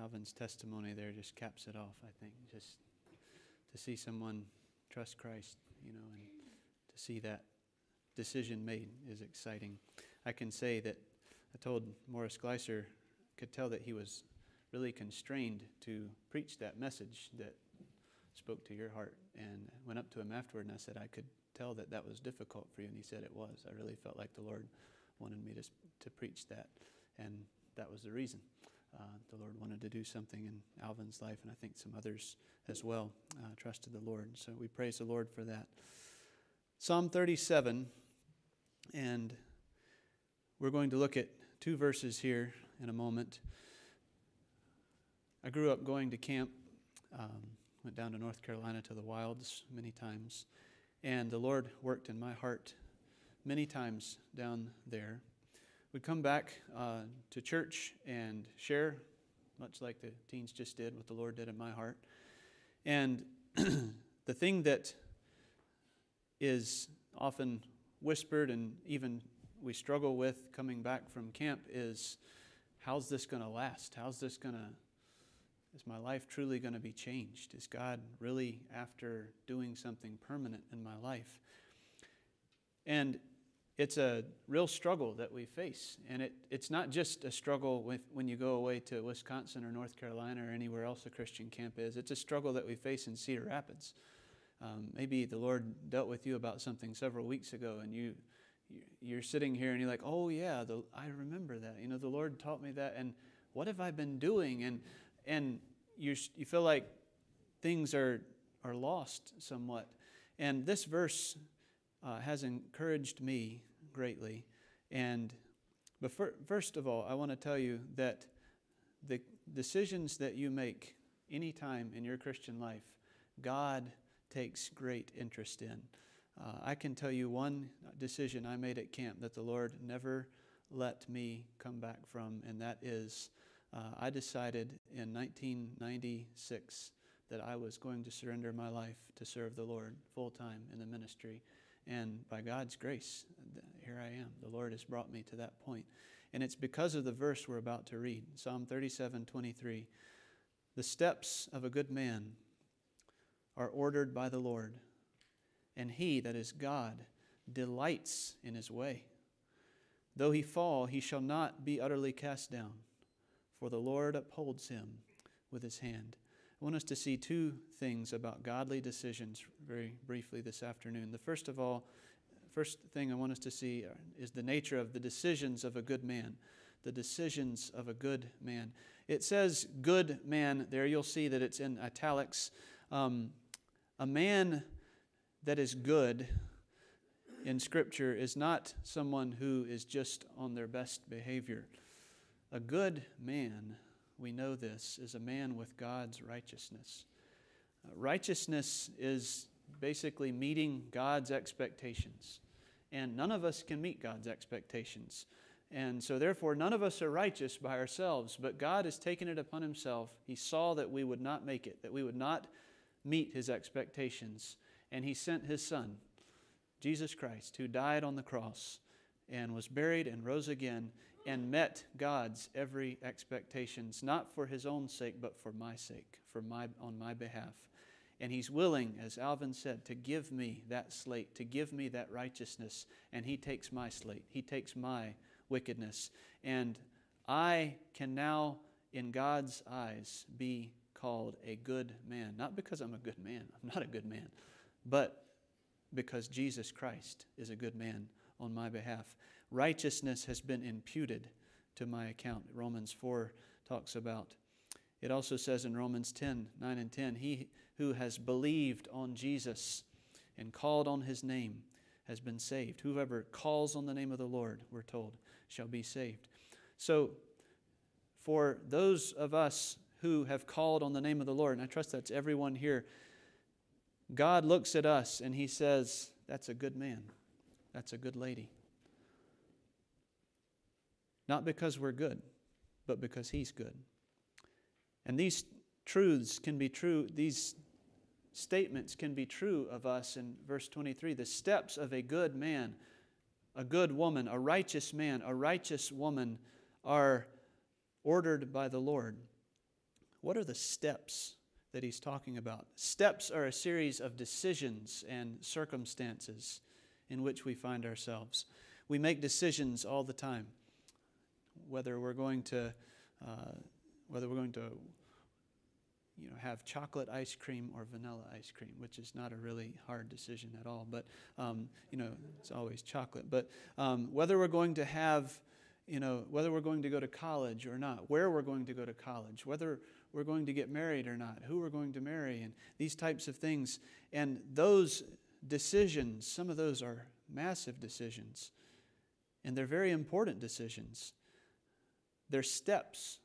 Alvin's testimony there just caps it off, I think. Just to see someone trust Christ, you know, and to see that decision made is exciting. I can say that I told Morris Gleiser, could tell that he was really constrained to preach that message that spoke to your heart. And went up to him afterward and I said, I could tell that that was difficult for you. And he said it was. I really felt like the Lord wanted me to, to preach that. And that was the reason. Uh, the Lord wanted to do something in Alvin's life, and I think some others as well uh, trusted the Lord. So we praise the Lord for that. Psalm 37, and we're going to look at two verses here in a moment. I grew up going to camp, um, went down to North Carolina to the wilds many times, and the Lord worked in my heart many times down there would come back uh, to church and share, much like the teens just did, what the Lord did in my heart. And the thing that is often whispered and even we struggle with coming back from camp is how's this going to last? How's this going to, is my life truly going to be changed? Is God really after doing something permanent in my life? And it's a real struggle that we face. And it, it's not just a struggle with, when you go away to Wisconsin or North Carolina or anywhere else a Christian camp is. It's a struggle that we face in Cedar Rapids. Um, maybe the Lord dealt with you about something several weeks ago, and you, you're sitting here and you're like, oh, yeah, the, I remember that. You know, the Lord taught me that. And what have I been doing? And, and you, you feel like things are, are lost somewhat. And this verse uh, has encouraged me greatly. And but for, first of all, I want to tell you that the decisions that you make anytime in your Christian life, God takes great interest in. Uh, I can tell you one decision I made at camp that the Lord never let me come back from, and that is uh, I decided in 1996 that I was going to surrender my life to serve the Lord full time in the ministry. And by God's grace, here I am. The Lord has brought me to that point. And it's because of the verse we're about to read Psalm 37 23. The steps of a good man are ordered by the Lord, and he, that is God, delights in his way. Though he fall, he shall not be utterly cast down, for the Lord upholds him with his hand. I want us to see two things about godly decisions very briefly this afternoon. The first of all, first thing I want us to see is the nature of the decisions of a good man. The decisions of a good man. It says good man there. You'll see that it's in italics. Um, a man that is good in Scripture is not someone who is just on their best behavior. A good man we know this, is a man with God's righteousness. Uh, righteousness is basically meeting God's expectations. And none of us can meet God's expectations. And so, therefore, none of us are righteous by ourselves, but God has taken it upon Himself. He saw that we would not make it, that we would not meet His expectations. And He sent His Son, Jesus Christ, who died on the cross and was buried and rose again and met God's every expectations, not for his own sake, but for my sake, for my, on my behalf. And he's willing, as Alvin said, to give me that slate, to give me that righteousness. And he takes my slate, he takes my wickedness. And I can now, in God's eyes, be called a good man. Not because I'm a good man, I'm not a good man, but because Jesus Christ is a good man on my behalf righteousness has been imputed to my account. Romans 4 talks about. It also says in Romans 10 9 and 10, He who has believed on Jesus and called on his name has been saved. Whoever calls on the name of the Lord, we're told, shall be saved. So, for those of us who have called on the name of the Lord, and I trust that's everyone here, God looks at us and he says, That's a good man. That's a good lady. Not because we're good, but because He's good. And these truths can be true, these statements can be true of us in verse 23. The steps of a good man, a good woman, a righteous man, a righteous woman are ordered by the Lord. what are the steps that he's talking about? Steps are a series of decisions and circumstances in which we find ourselves. We make decisions all the time, whether we're going to, uh, whether we're going to, you know, have chocolate ice cream or vanilla ice cream, which is not a really hard decision at all. But um, you know, it's always chocolate. But um, whether we're going to have you know, whether we're going to go to college or not, where we're going to go to college, whether we're going to get married or not, who we're going to marry, and these types of things. And those decisions, some of those are massive decisions, and they're very important decisions. They're steps.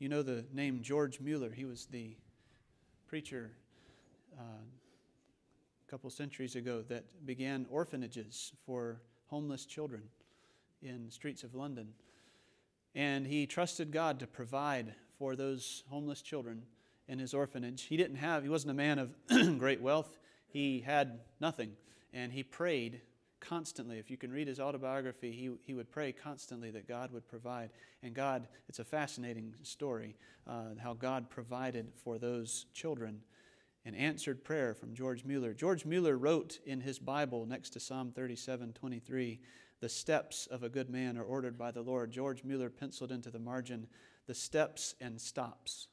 You know the name George Mueller, he was the preacher uh, a couple centuries ago that began orphanages for homeless children in the streets of London. And he trusted God to provide for those homeless children in his orphanage. He didn't have, he wasn't a man of great wealth. He had nothing. And he prayed constantly. If you can read his autobiography, he, he would pray constantly that God would provide. And God, it's a fascinating story uh, how God provided for those children. An answered prayer from George Mueller. George Mueller wrote in his Bible next to Psalm 37 23 the steps of a good man are ordered by the Lord. George Mueller penciled into the margin the steps and stops.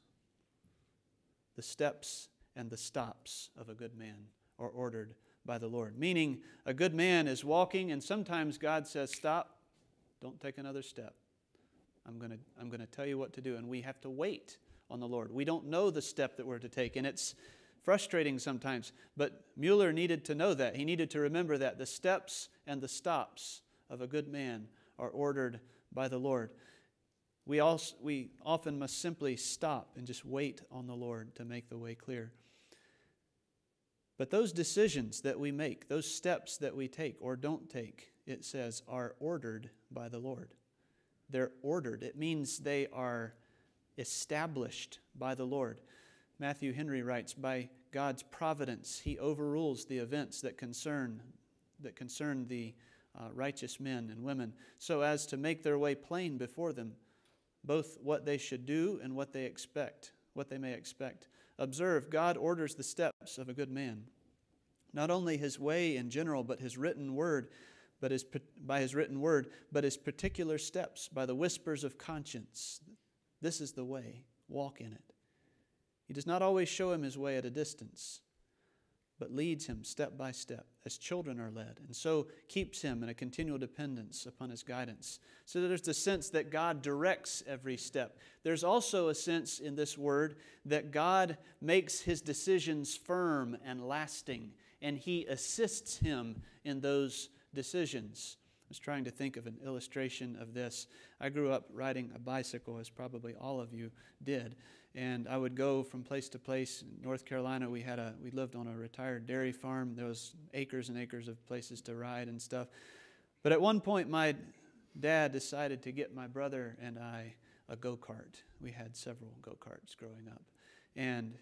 The steps and the stops of a good man are ordered by the Lord. Meaning, a good man is walking, and sometimes God says, Stop, don't take another step. I'm going to I'm going to tell you what to do. And we have to wait on the Lord. We don't know the step that we're to take, and it's frustrating sometimes. But Mueller needed to know that. He needed to remember that the steps and the stops of a good man are ordered by the Lord. We, also, we often must simply stop and just wait on the Lord to make the way clear. But those decisions that we make, those steps that we take or don't take, it says, are ordered by the Lord. They're ordered. It means they are established by the Lord. Matthew Henry writes, by God's providence, he overrules the events that concern, that concern the uh, righteous men and women so as to make their way plain before them, both what they should do and what they expect, what they may expect. Observe, God orders the steps of a good man. Not only his way in general, but his written word, but his, by his written word, but his particular steps by the whispers of conscience. This is the way, walk in it. He does not always show him his way at a distance but leads him step by step as children are led, and so keeps him in a continual dependence upon his guidance. So there's the sense that God directs every step. There's also a sense in this word that God makes his decisions firm and lasting, and he assists him in those decisions. I was trying to think of an illustration of this. I grew up riding a bicycle, as probably all of you did and I would go from place to place. In North Carolina, we had a we lived on a retired dairy farm. There was acres and acres of places to ride and stuff. But at one point, my dad decided to get my brother and I a go kart. We had several go karts growing up, and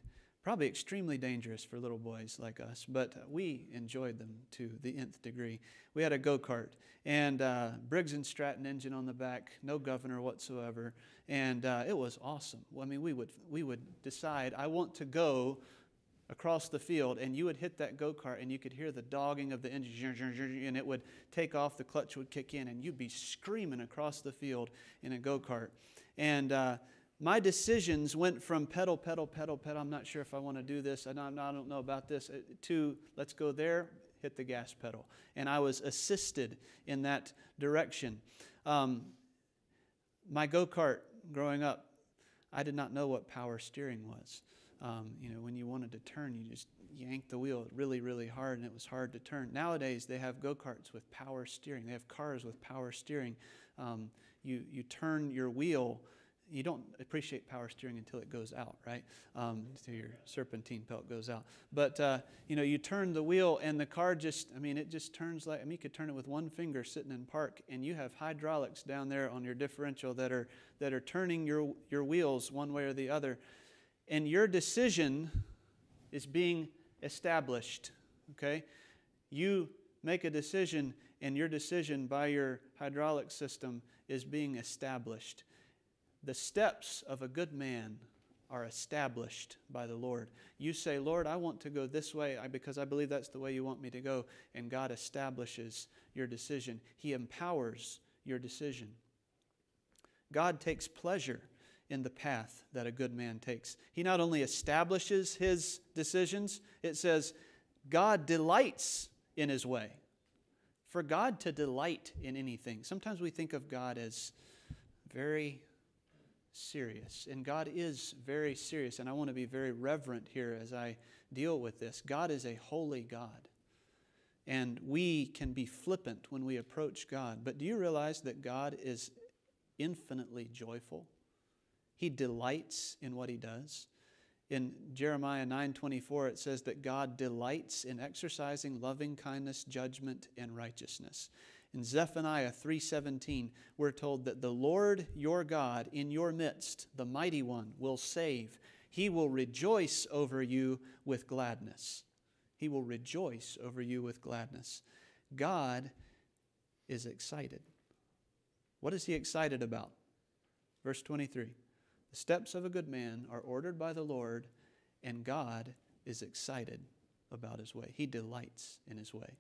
probably extremely dangerous for little boys like us, but we enjoyed them to the nth degree. We had a go kart and uh, Briggs and Stratton engine on the back, no governor whatsoever and uh, it was awesome. I mean, we would we would decide I want to go across the field, and you would hit that go kart, and you could hear the dogging of the engine, and it would take off, the clutch would kick in, and you'd be screaming across the field in a go kart. And uh, my decisions went from pedal, pedal, pedal, pedal. I'm not sure if I want to do this. I don't, I don't know about this. Uh, to let's go there, hit the gas pedal. And I was assisted in that direction. Um, my go kart growing up, I did not know what power steering was. Um, you know, when you wanted to turn, you just yanked the wheel really, really hard, and it was hard to turn. Nowadays, they have go karts with power steering. They have cars with power steering. Um, you you turn your wheel you don't appreciate power steering until it goes out, right? Um, until your serpentine belt goes out. But, uh, you know, you turn the wheel and the car just, I mean, it just turns like, I mean, you could turn it with one finger sitting in park and you have hydraulics down there on your differential that are, that are turning your, your wheels one way or the other. And your decision is being established, okay? You make a decision and your decision by your hydraulic system is being established. The steps of a good man are established by the Lord. You say, Lord, I want to go this way because I believe that's the way you want me to go. And God establishes your decision, He empowers your decision. God takes pleasure in the path that a good man takes. He not only establishes his decisions, it says, God delights in his way. For God to delight in anything, sometimes we think of God as very serious. And God is very serious. And I want to be very reverent here as I deal with this. God is a holy God. And we can be flippant when we approach God. But do you realize that God is infinitely joyful? He delights in what he does. In Jeremiah 9:24 it says that God delights in exercising loving kindness, judgment and righteousness. In Zephaniah 3:17, we're told that the Lord your God in your midst, the mighty one, will save. He will rejoice over you with gladness. He will rejoice over you with gladness. God is excited. What is he excited about? Verse 23 The steps of a good man are ordered by the Lord, and God is excited about his way. He delights in his way.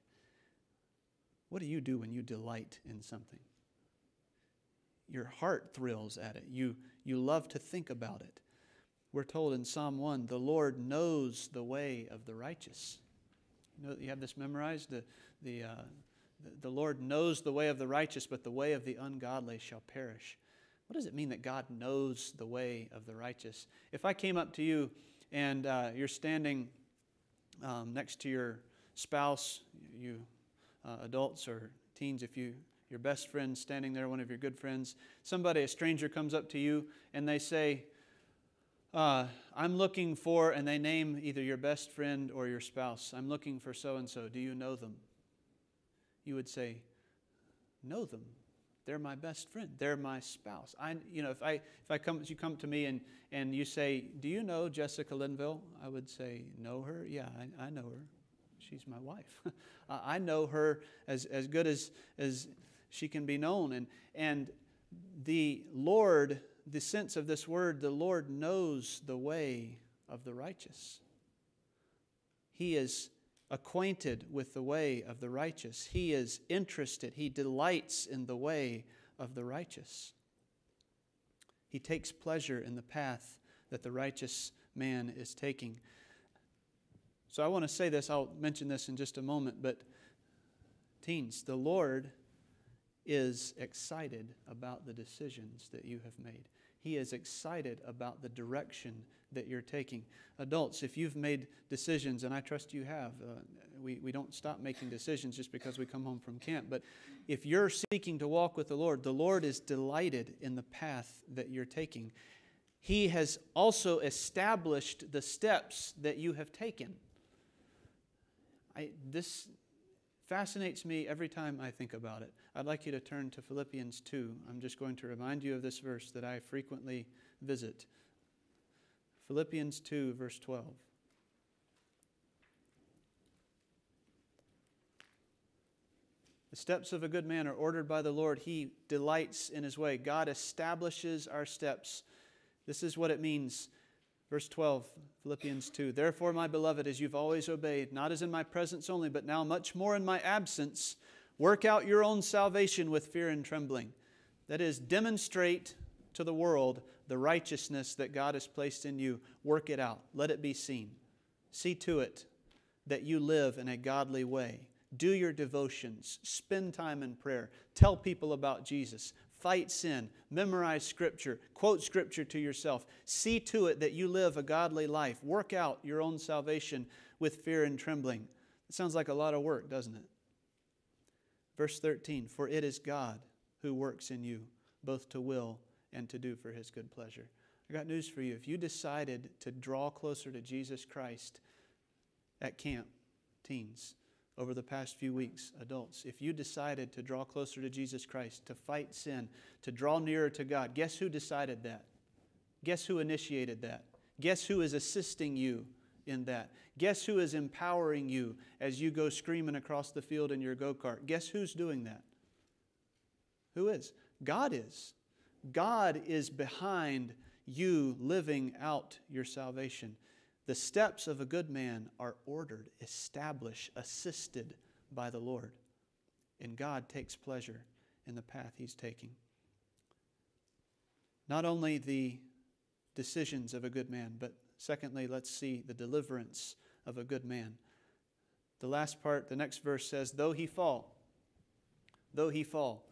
What do you do when you delight in something? Your heart thrills at it. You, you love to think about it. We're told in Psalm 1 the Lord knows the way of the righteous. You know, you have this memorized? The, the, uh, the, Lord knows the way of the righteous, but the way of the ungodly shall perish. What does it mean that God knows the way of the righteous? If I came up to you and uh, you're standing um, next to your spouse, you uh, adults or teens, if you your best friend standing there, one of your good friends, somebody, a stranger comes up to you and they say, uh, I'm looking for, and they name either your best friend or your spouse. I'm looking for so and so. Do you know them? You would say, Know them. They're my best friend. They're my spouse. I, you know, if I if I come, you come to me and and you say, "Do you know Jessica Linville?" I would say, "Know her? Yeah, I, I know her. She's my wife. I know her as, as good as, as she can be known. And, and the Lord, the sense of this word, the Lord knows the way of the righteous. He is acquainted with the way of the righteous. He is interested. He delights in the way of the righteous. He takes pleasure in the path that the righteous man is taking. So I want to say this, I'll mention this in just a moment, but teens, the Lord is excited about the decisions that you have made. He is excited about the direction that you're taking. Adults, if you've made decisions, and I trust you have, uh, we, we don't stop making decisions just because we come home from camp, but if you're seeking to walk with the Lord, the Lord is delighted in the path that you're taking. He has also established the steps that you have taken. I, this fascinates me every time I think about it. I'd like you to turn to Philippians 2. I'm just going to remind you of this verse that I frequently visit. Philippians 2, verse 12. The steps of a good man are ordered by the Lord. He delights in his way. God establishes our steps. This is what it means Verse 12, Philippians 2. Therefore, my beloved, as you've always obeyed, not as in my presence only, but now much more in my absence, work out your own salvation with fear and trembling. That is, demonstrate to the world the righteousness that God has placed in you. Work it out, let it be seen. See to it that you live in a godly way. Do your devotions, spend time in prayer, tell people about Jesus, fight sin, memorize Scripture, quote Scripture to yourself. See to it that you live a godly life. Work out your own salvation with fear and trembling. It sounds like a lot of work, doesn't it? Verse 13 For it is God who works in you, both to will and to do for his good pleasure. I got news for you. If you decided to draw closer to Jesus Christ at camp, teens, over the past few weeks, adults, if you decided to draw closer to Jesus Christ, to fight sin, to draw nearer to God, guess who decided that? Guess who initiated that? Guess who is assisting you in that? Guess who is empowering you as you go screaming across the field in your go kart? Guess who's doing that? Who is? God is. God is behind you living out your salvation. The steps of a good man are ordered, established, assisted by the Lord. And God takes pleasure in the path he's taking. Not only the decisions of a good man, but secondly, let's see the deliverance of a good man. The last part, the next verse says, Though he fall, though he fall,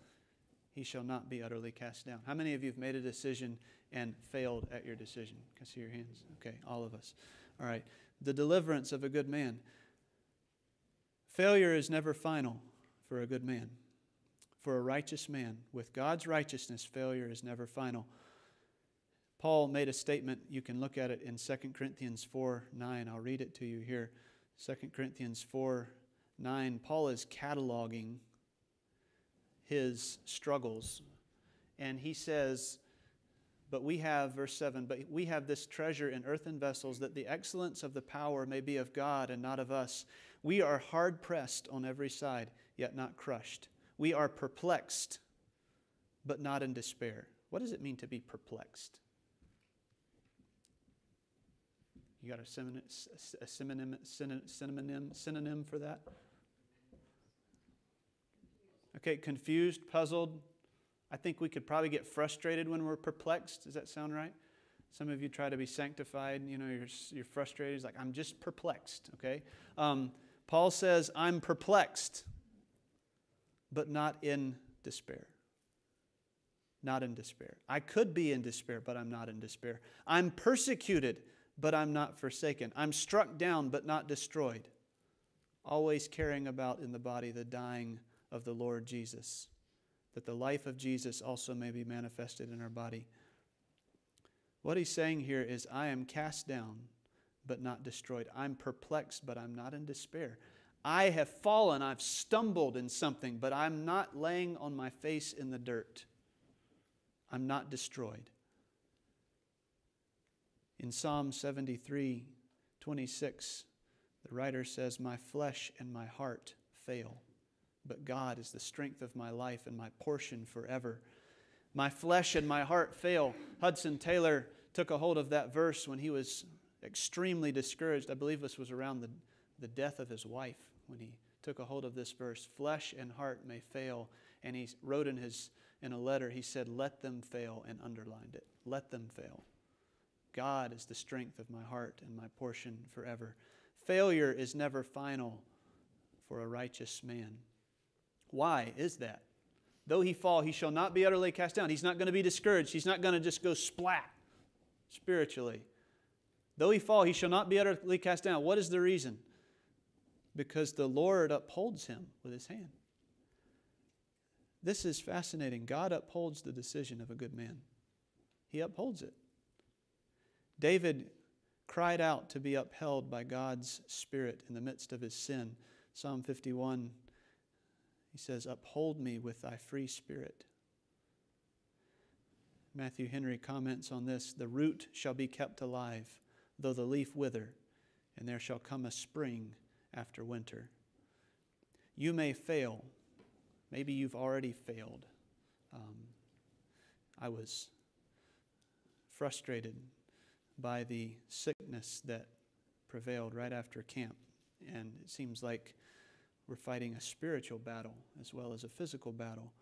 he shall not be utterly cast down. How many of you have made a decision and failed at your decision? Can I see your hands? Okay, all of us. All right. The deliverance of a good man. Failure is never final for a good man. For a righteous man, with God's righteousness, failure is never final. Paul made a statement. You can look at it in 2 Corinthians 4 9. I'll read it to you here. 2 Corinthians 4 9. Paul is cataloging his struggles. And he says, But we have, verse 7, but we have this treasure in earthen vessels that the excellence of the power may be of God and not of us. We are hard pressed on every side, yet not crushed. We are perplexed, but not in despair. What does it mean to be perplexed? You got a synonym, synonym, synonym for that? Okay, confused, puzzled. I think we could probably get frustrated when we're perplexed. Does that sound right? Some of you try to be sanctified, you know, you're, you're frustrated. It's like, I'm just perplexed, okay? Um, Paul says, I'm perplexed, but not in despair. Not in despair. I could be in despair, but I'm not in despair. I'm persecuted, but I'm not forsaken. I'm struck down, but not destroyed. Always carrying about in the body the dying of the Lord Jesus, that the life of Jesus also may be manifested in our body. What he's saying here is, I am cast down, but not destroyed. I'm perplexed, but I'm not in despair. I have fallen, I've stumbled in something, but I'm not laying on my face in the dirt. I'm not destroyed. In Psalm 73 26, the writer says, My flesh and my heart fail but God is the strength of my life and my portion forever. My flesh and my heart fail. Hudson Taylor took a hold of that verse when he was extremely discouraged. I believe this was around the, the death of his wife when he took a hold of this verse. Flesh and heart may fail. And he wrote in, his, in a letter, he said, Let them fail, and underlined it. Let them fail. God is the strength of my heart and my portion forever. Failure is never final for a righteous man. Why is that? Though he fall, he shall not be utterly cast down. He's not going to be discouraged. He's not going to just go splat spiritually. Though he fall, he shall not be utterly cast down. What is the reason? Because the Lord upholds him with his hand. This is fascinating. God upholds the decision of a good man, he upholds it. David cried out to be upheld by God's Spirit in the midst of his sin. Psalm 51 he says, Uphold me with thy free spirit. Matthew Henry comments on this The root shall be kept alive, though the leaf wither, and there shall come a spring after winter. You may fail. Maybe you've already failed. Um, I was frustrated by the sickness that prevailed right after camp, and it seems like we're fighting a spiritual battle as well as a physical battle.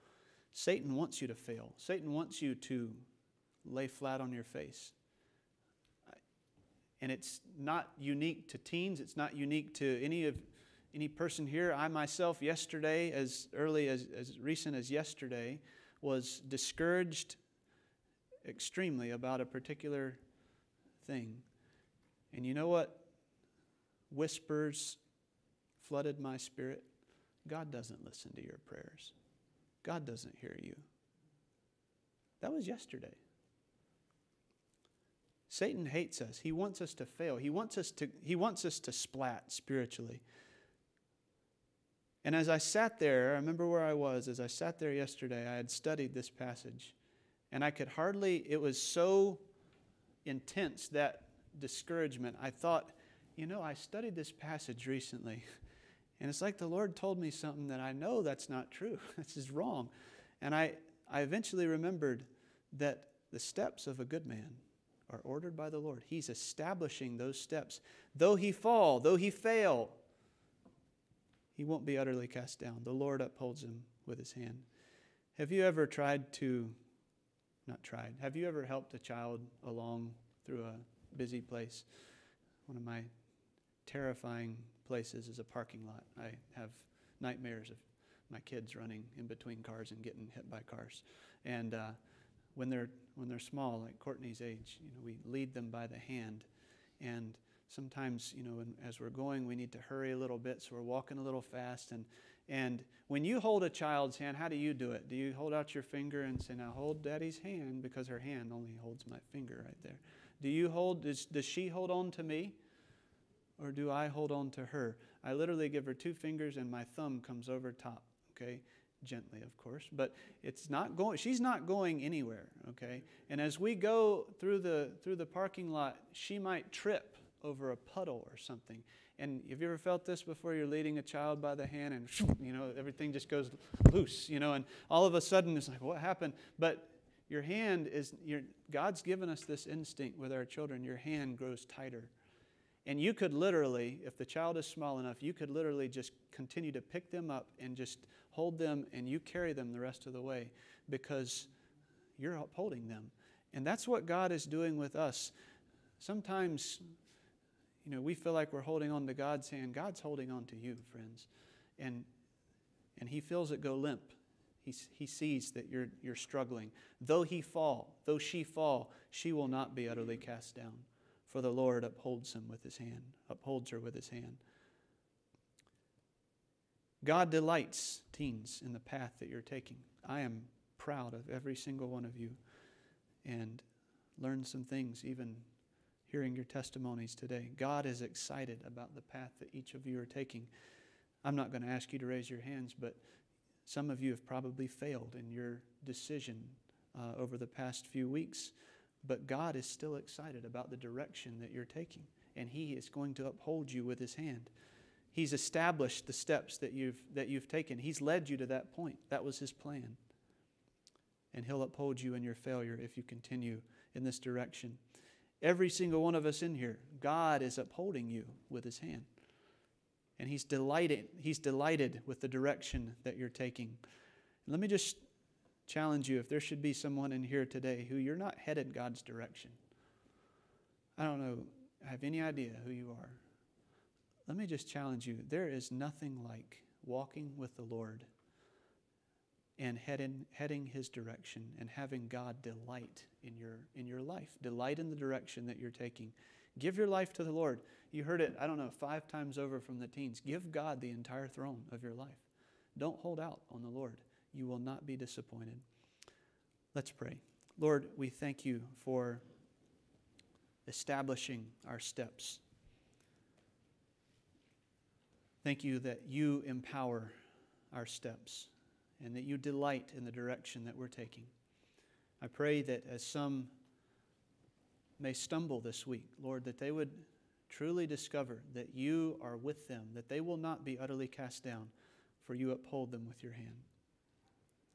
Satan wants you to fail. Satan wants you to lay flat on your face. And it's not unique to teens, it's not unique to any of any person here. I myself yesterday as early as as recent as yesterday was discouraged extremely about a particular thing. And you know what? Whispers flooded my spirit. God doesn't listen to your prayers, God doesn't hear you. That was yesterday. Satan hates us. He wants us to fail. He wants us to, he wants us to splat spiritually. And as I sat there, I remember where I was. As I sat there yesterday, I had studied this passage. And I could hardly, it was so intense, that discouragement. I thought, you know, I studied this passage recently. And it's like the Lord told me something that I know that's not true. this is wrong. And I, I eventually remembered that the steps of a good man are ordered by the Lord. He's establishing those steps. Though he fall, though he fail, he won't be utterly cast down. The Lord upholds him with his hand. Have you ever tried to, not tried, have you ever helped a child along through a busy place? One of my terrifying places is a parking lot. I have nightmares of my kids running in between cars and getting hit by cars. And uh, when they're when they're small, like Courtney's age, you know, we lead them by the hand, and sometimes, you know, as we're going, we need to hurry a little bit, so we're walking a little fast. And and when you hold a child's hand, how do you do it? Do you hold out your finger and say, "Now hold Daddy's hand," because her hand only holds my finger right there? Do you hold? Does, does she hold on to me, or do I hold on to her? I literally give her two fingers, and my thumb comes over top. Okay, gently, of course, but it's not going, she's not going anywhere, okay? And as we go through the, through the parking lot, she might trip over a puddle or something. And have you ever felt this before? You're leading a child by the hand and, you know, everything just goes loose, you know, and all of a sudden it's like, what happened? But your hand is, your, God's given us this instinct with our children. Your hand grows tighter. And you could literally, if the child is small enough, you could literally just continue to pick them up and just hold them and you carry them the rest of the way because you're upholding them. And that's what God is doing with us. Sometimes, you know, we feel like we're holding on to God's hand. God's holding on to you, friends. And, and He feels it go limp. He, he sees that you're, you're struggling. Though he fall, though she fall, she will not be utterly cast down. For the Lord upholds him with his hand, upholds her with his hand. God delights, teens, in the path that you're taking. I am proud of every single one of you and learned some things even hearing your testimonies today. God is excited about the path that each of you are taking. I'm not going to ask you to raise your hands, but some of you have probably failed in your decision uh, over the past few weeks. But God is still excited about the direction that you're taking, and He is going to uphold you with His hand. He's established the steps that you've, that you've taken. He's led you to that point. That was His plan. And He'll uphold you in your failure if you continue in this direction. Every single one of us in here, God is upholding you with His hand. And He's delighted, He's delighted with the direction that you're taking. Let me just challenge you if there should be someone in here today who you're not headed God's direction. I don't know, I have any idea who you are let me just challenge you there is nothing like walking with the Lord and heading, heading his direction and having God delight in your, in your life, delight in the direction that you're taking. Give your life to the Lord. You heard it, I don't know, five times over from the teens. Give God the entire throne of your life. Don't hold out on the Lord. You will not be disappointed. Let's pray. Lord, we thank you for establishing our steps Thank you that you empower our steps and that you delight in the direction that we're taking. I pray that as some may stumble this week, Lord, that they would truly discover that you are with them, that they will not be utterly cast down, for you uphold them with your hand.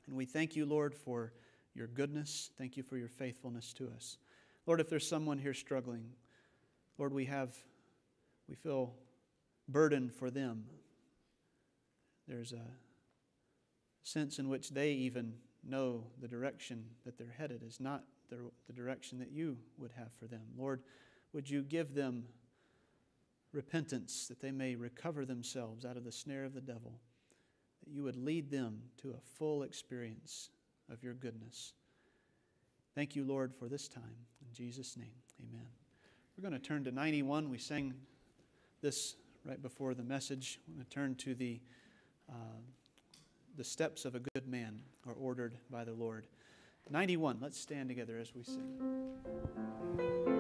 And we thank you, Lord, for your goodness. Thank you for your faithfulness to us. Lord, if there's someone here struggling, Lord, we have, we feel burden for them. There's a sense in which they even know the direction that they're headed is not the, the direction that you would have for them. Lord, would you give them repentance that they may recover themselves out of the snare of the devil, that you would lead them to a full experience of your goodness. Thank you, Lord, for this time. In Jesus' name, amen. We're going to turn to 91. We sang this right before the message. We're going to turn to the, uh, the steps of a good man are ordered by the Lord. 91, let's stand together as we sing.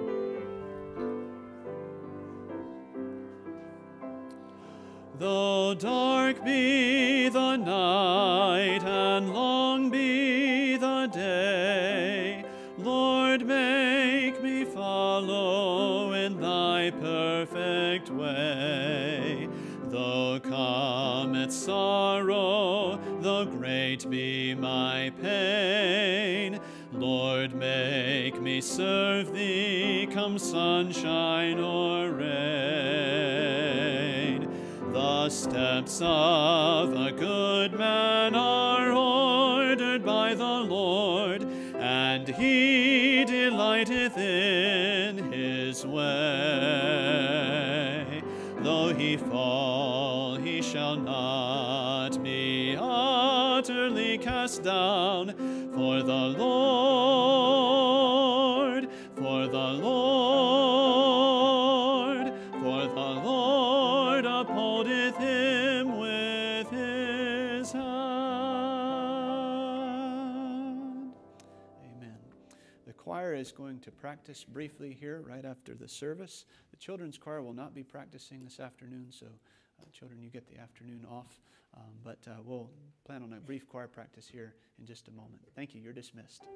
Though dark be the night and long be the day, Lord, make me follow in thy perfect way. Though cometh sorrow, though great be my pain, Lord, make me serve thee, come sunshine or rain. The steps of a good man are ordered by the Lord, and he delighteth in his way. Though he fall, he shall not be utterly cast down, for the Lord, practice briefly here right after the service. The children's choir will not be practicing this afternoon, so uh, children, you get the afternoon off. Um, but uh, we'll plan on a brief choir practice here in just a moment. Thank you. You're dismissed.